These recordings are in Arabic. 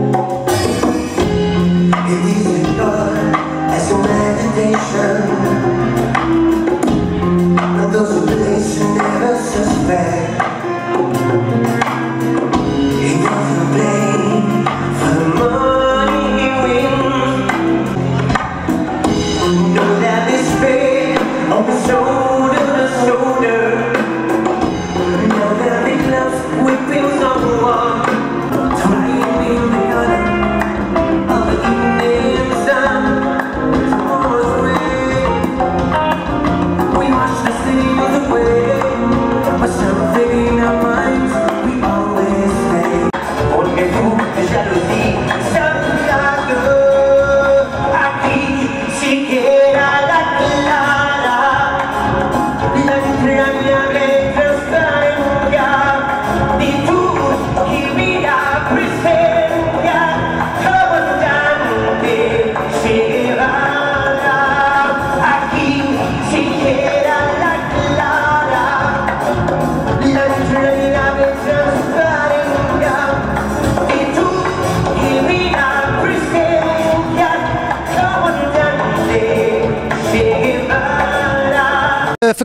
you.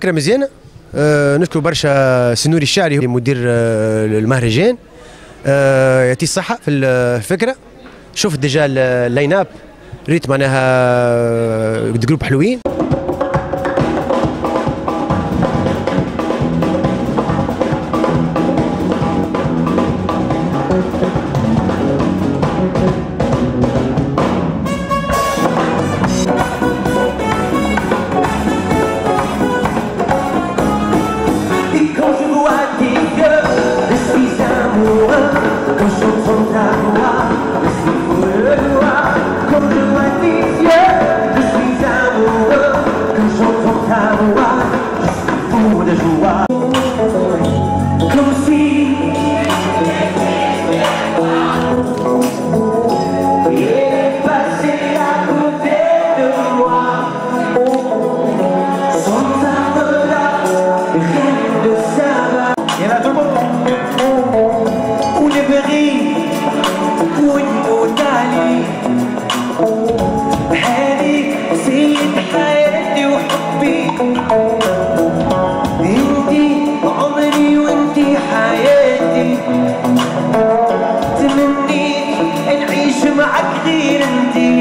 فكرة مزيانة. آه، نشكر برشا سنوري الشعري مدير آه، المهرجان. آه، يعطيه الصحة في الفكرة. شوف ديجا اللاين اب ريت معناها جروب حلوين. هذه سيد حياتي وحبي انتي عمري وانتي حياتي. تمنيت نعيش معك غير انتي.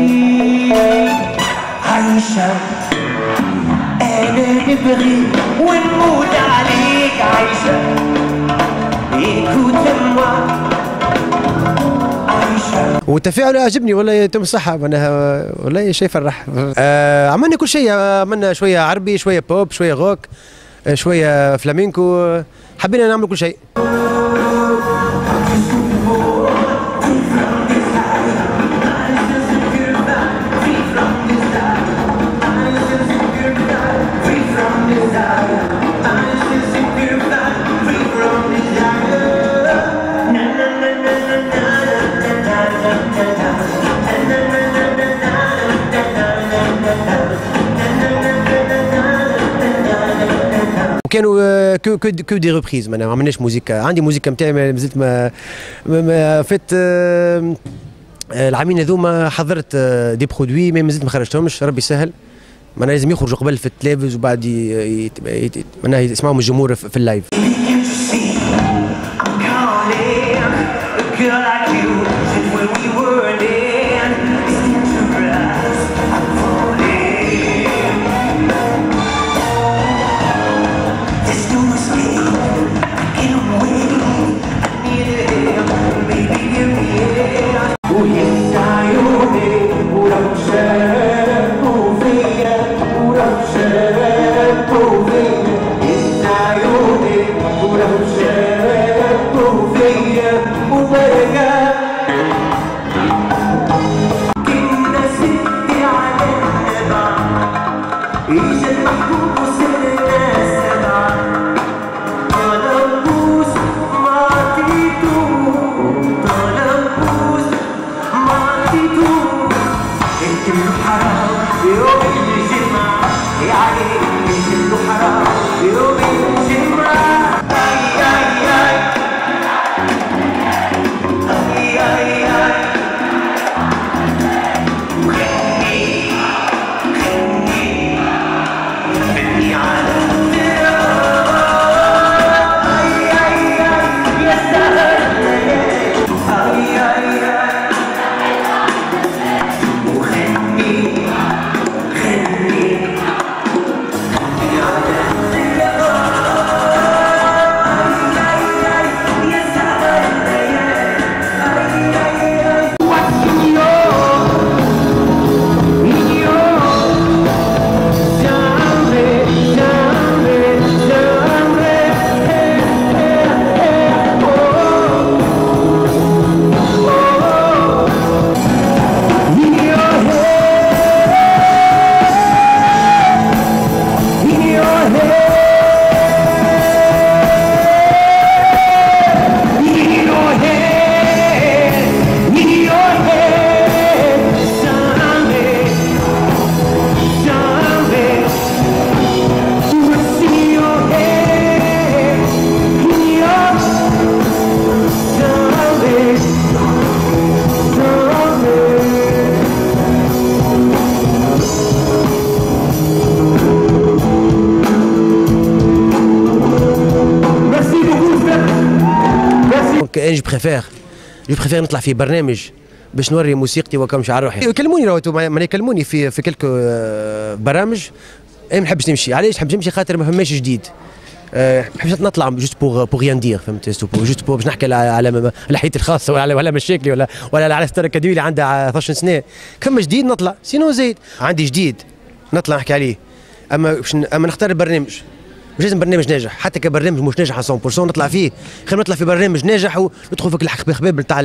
عايشة أنا نبغي ونموت عليك عايشة. écoute-moi عايشة والتفاعل عجبني والله يتم الصحة. معناها والله شيء فرح آه عملنا كل شيء. عملنا شوية عربي شوية بوب شوية روك آه، شوية فلامينكو حبينا نعمل كل شيء. وكانوا آه، que que que des reprises معناها ما عملناش موزيكا عندي موزيكا نتاعي ما زلت ما ما- فات آه، آه، العامين هذوما حضرت آه، des produits ما زلت ما خرجتهمش. ربي يسهل معناها لازم يخرجوا قبل في التلفز وبعد معناها يسمعهم الجمهور في ال live préfère. je préfère نطلع في برنامج باش نوري موسيقتي ونحكي على روحي. يكلموني راهو ما يكلموني في في quelques برامج. اي ما نحبش نمشي. علاش؟ نحب نمشي خاطر ما فماش جديد. أه نحبش نطلع juste pour pour rien dire فهمت؟ juste pour باش نحكي على على حياتي الخاصة ولا ولا مشاكلي ولا ولا على Star Academy اللي عندها 12 سنة. كان جديد نطلع sinon زيد. عندي جديد نطلع نحكي عليه. أما أما نختار البرنامج. مش لازم برنامج ناجح. حتى كبرنامج مش ناجح على 100% نطلع فيه خلينا نطلع في برنامج ناجح وندخل في الحباب نتاع